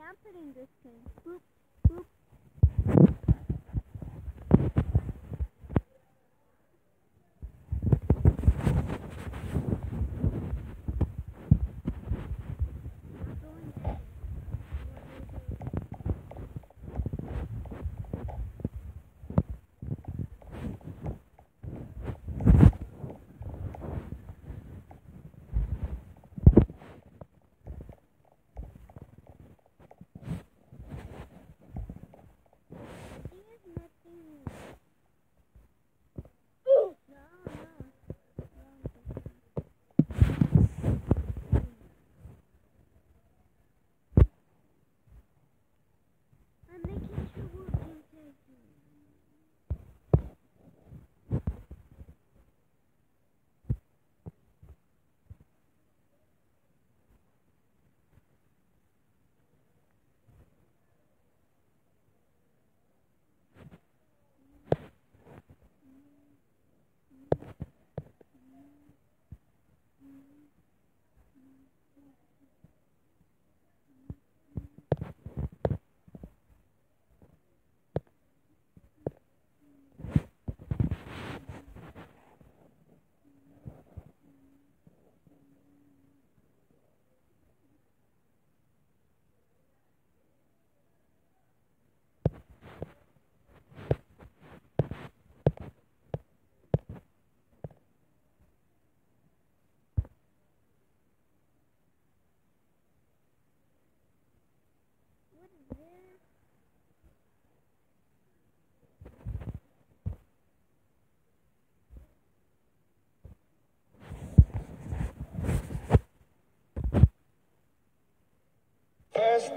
happening this time. Boop,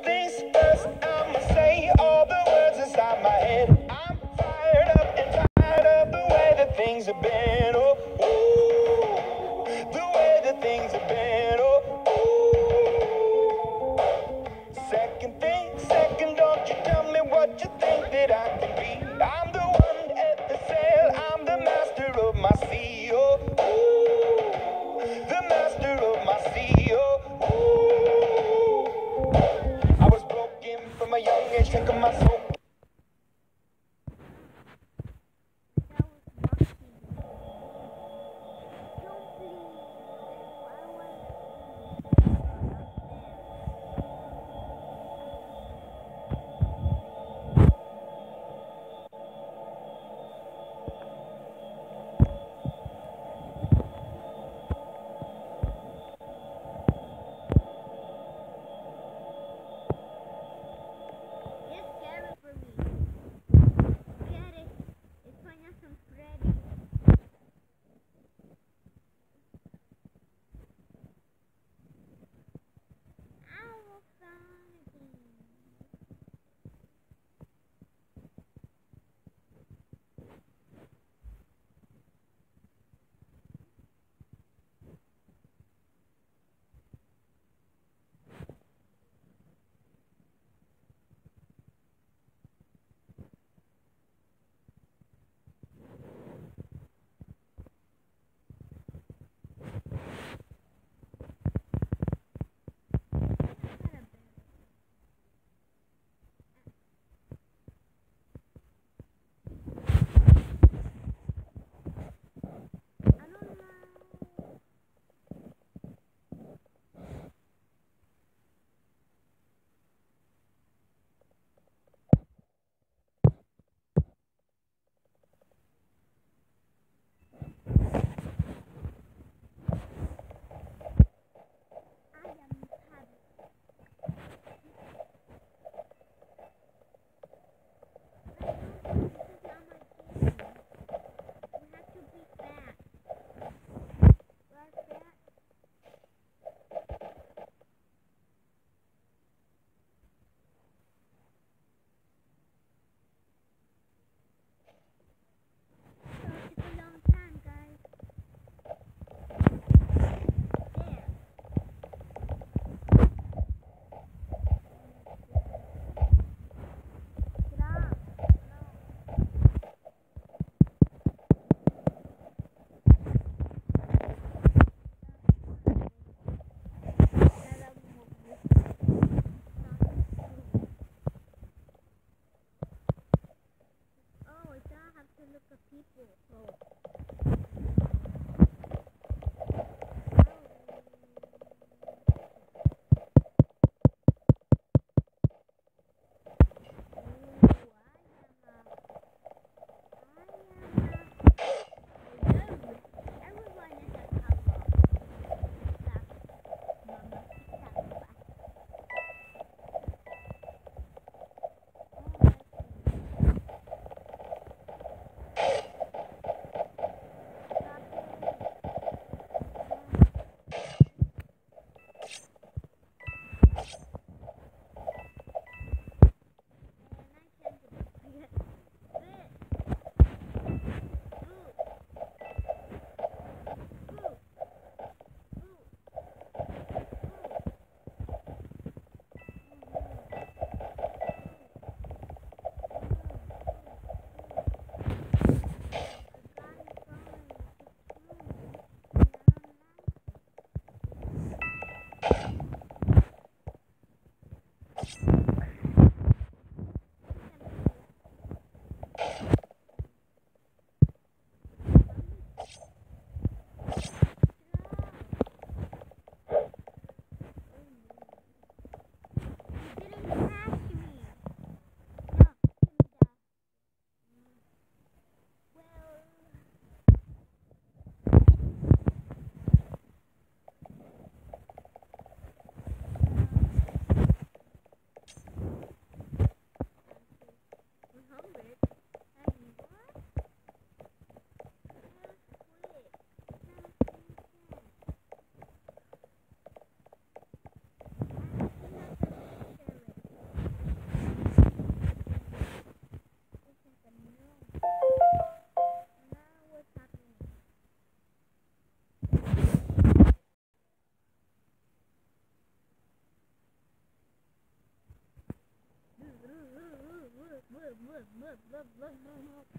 things first, I'ma لا لا لا لا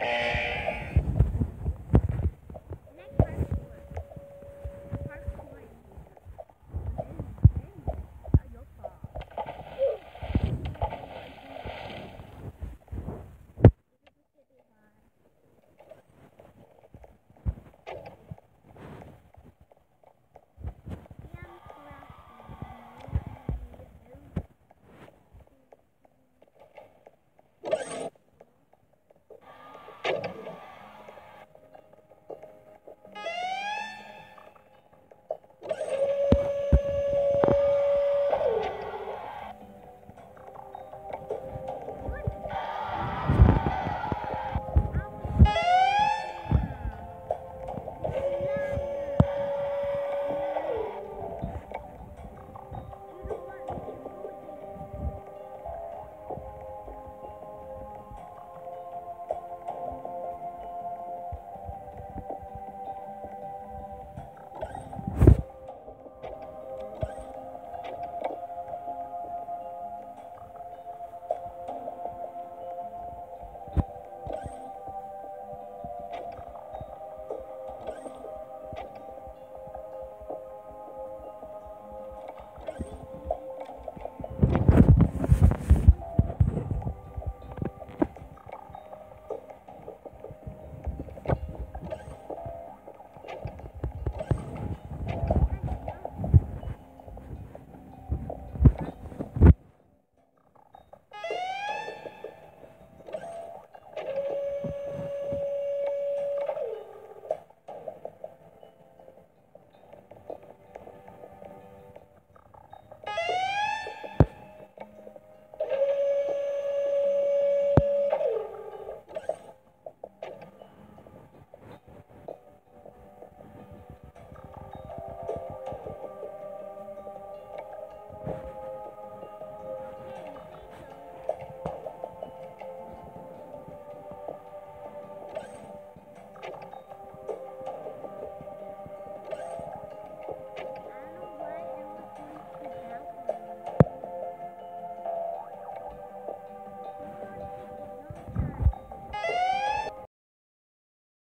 and